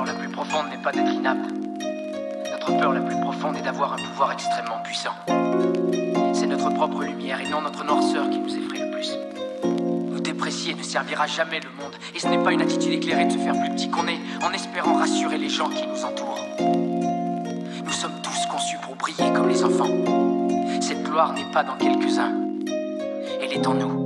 peur la plus profonde n'est pas d'être inapte. Notre peur la plus profonde est d'avoir un pouvoir extrêmement puissant. C'est notre propre lumière et non notre noirceur qui nous effraie le plus. Nous déprécier ne servira jamais le monde, et ce n'est pas une attitude éclairée de se faire plus petit qu'on est, en espérant rassurer les gens qui nous entourent. Nous sommes tous conçus pour briller comme les enfants. Cette gloire n'est pas dans quelques-uns, elle est en nous.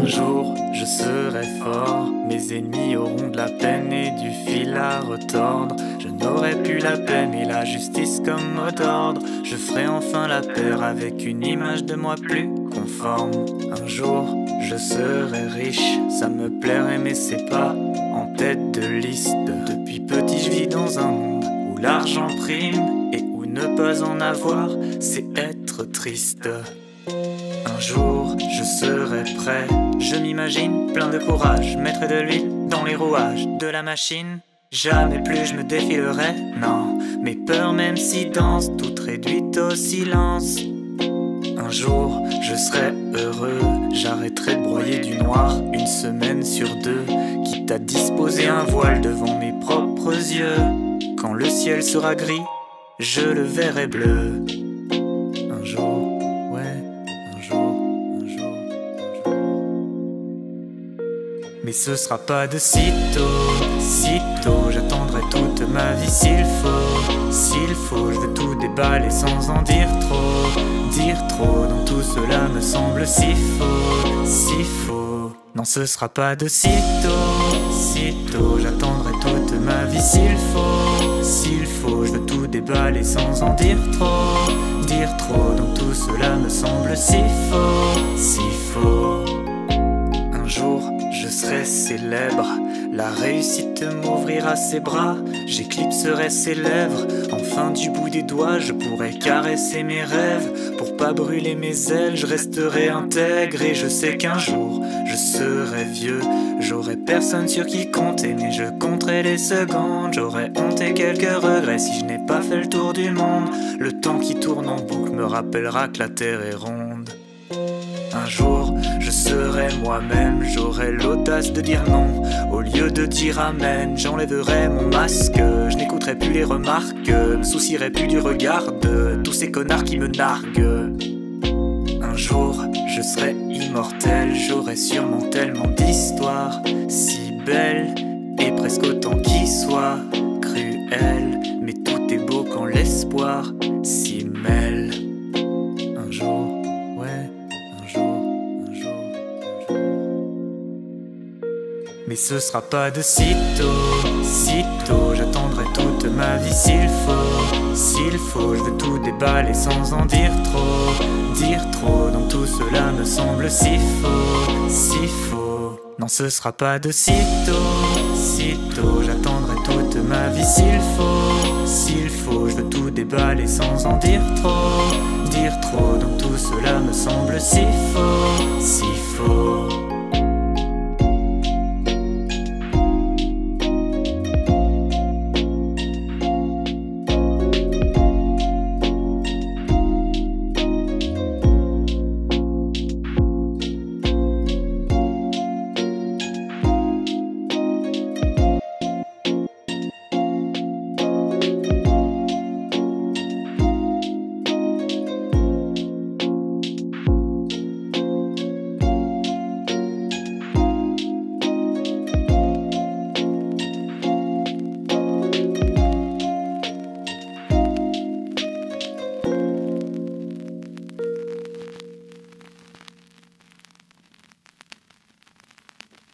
Un jour, je serai fort, mes ennemis auront de la peine et du fil à retordre. Je n'aurai plus la peine et la justice comme mot d'ordre. Je ferai enfin la paix avec une image de moi plus conforme. Un jour, je serai riche, ça me plairait, mais c'est pas en tête de liste. Depuis petit, je vis dans un monde où l'argent prime et où ne pas en avoir, c'est être triste. Un jour, je serai prêt. Je m'imagine plein de courage, mettre de l'huile dans les rouages de la machine. Jamais plus je me défilerai, non. Mes peurs, même si dansent, toutes réduites au silence. Un jour, je serai heureux. J'arrêterai de broyer du noir une semaine sur deux. Quitte à disposer un voile devant mes propres yeux. Quand le ciel sera gris, je le verrai bleu. Mais ce sera pas de sitôt, sitôt. J'attendrai toute ma vie s'il faut, s'il faut. Je veux tout déballer sans en dire trop, dire trop. Dans tout cela me semble si faux, si faux. Non, ce sera pas de sitôt, sitôt. J'attendrai toute ma vie s'il faut, s'il faut. Je veux tout déballer sans en dire trop, dire trop. Dans tout cela me semble si faux, si faux. La réussite m'ouvrira ses bras. J'éclipserai ses lèvres. Enfin, du bout des doigts, je pourrai caresser mes rêves. Pour pas brûler mes ailes, je resterai intègre. Et je sais qu'un jour, je serai vieux. J'aurai personne sur qui compter, mais je compterai les secondes. J'aurai honte et quelques regrets si je n'ai pas fait le tour du monde. Le temps qui tourne en boucle me rappellera que la terre est ronde. Un jour, je serai moi-même, j'aurai l'audace de dire non. Au lieu de dire amen, j'enlèverai mon masque. Je n'écouterai plus les remarques, me soucierai plus du regard de tous ces connards qui me narguent. Un jour, je serai immortel, j'aurai sûrement tellement d'histoires si belles et presque autant qui soit cruel. Mais tout est beau quand l'espoir Mais ce sera pas de sitôt, sitôt. J'attendrai toute ma vie s'il faut, s'il faut. Je veux tout déballer sans en dire trop, dire trop. Dans tout cela me semble si faux, si faux. Non, ce sera pas de sitôt, sitôt. J'attendrai toute ma vie s'il faut, s'il faut. Je veux tout déballer sans en dire trop, dire trop. Dans tout cela me semble si faux,